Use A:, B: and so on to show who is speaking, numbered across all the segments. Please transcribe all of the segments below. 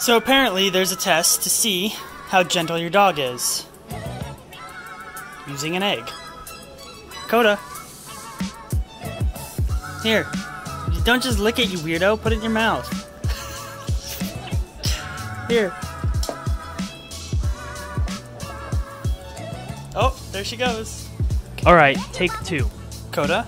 A: So apparently, there's a test to see how gentle your dog is. Using an egg. Koda. Here. Don't just lick it, you weirdo. Put it in your mouth. Here. Oh, there she goes.
B: Alright, take two.
A: Koda.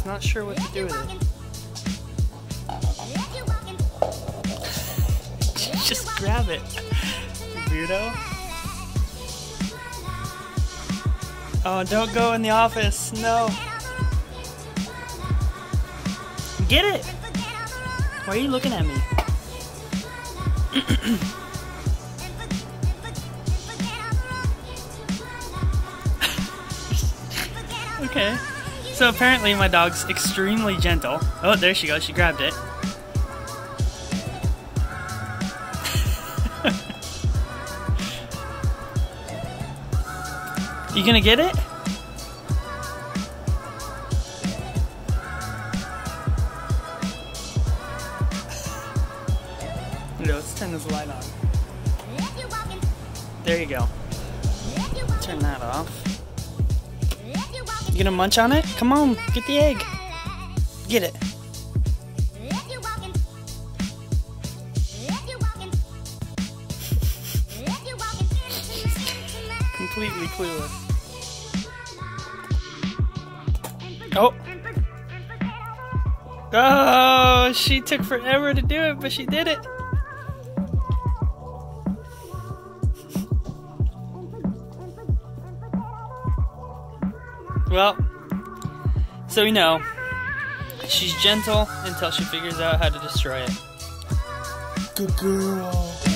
A: She's not sure what to do with it. Just grab it. Weirdo. Oh, don't go in the office. No. Get it. Why are you looking at me? Okay. So apparently my dog's extremely gentle. Oh, there she goes. She grabbed it. you gonna get it? No, let's turn this light on. There you go. Turn that off. You gonna munch on it? Come on, get the egg. Get it. Completely clueless. Oh. Oh, she took forever to do it, but she did it. Well, so we know she's gentle until she figures out how to destroy it. Good girl.